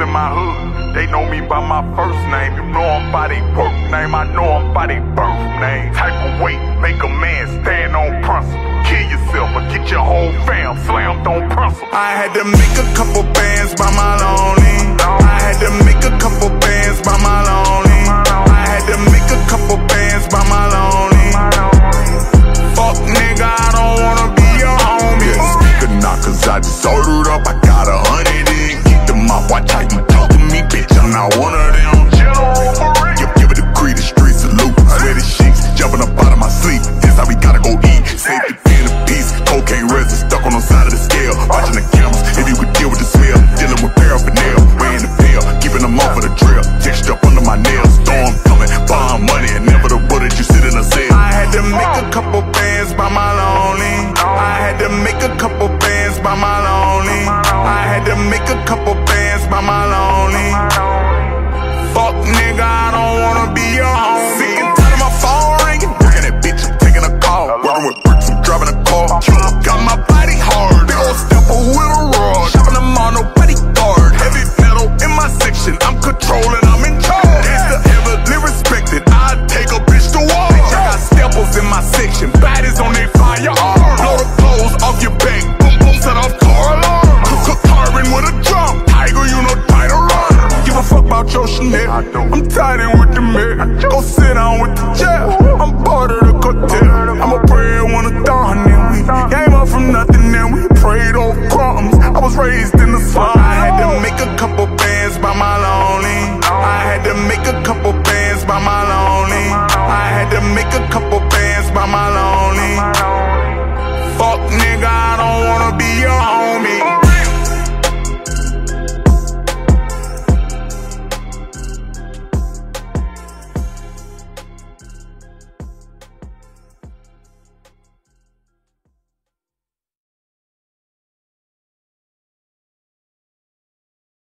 in my hood, they know me by my first name. You know I'm by they birth name, I know I'm by they birth name. Type of weight, make a man stand on principle. Kill yourself or get your whole fam slammed on principle. I had to make a couple bands by my lonely. I make a couple bands by my lonely. I had to make a couple bands by my lonely. Fuck nigga, I don't wanna be your homie. Sick and tired of my phone ringing. Working that bitch, I'm taking a call. Working with bricks, I'm driving a car. Got my body hard. Big old stepper with a rod. Shopping them on no bodyguard. Heavy metal in my section. I'm controlling, I'm in charge. Gangsta heavily respected. I take a bitch to war. Bitch, I got steppers in my section. Bodies on they firearm. I'm tied in with the mayor. Go sit down with the jail. I'm part of the cartel. I'm a prayer when a dawn, and we came up from nothing, and we prayed on crumbs. I was raised in the slums. I had to make a couple bands by my lonely. I had to make a couple bands by my lonely. I had to make a couple bands by my lonely.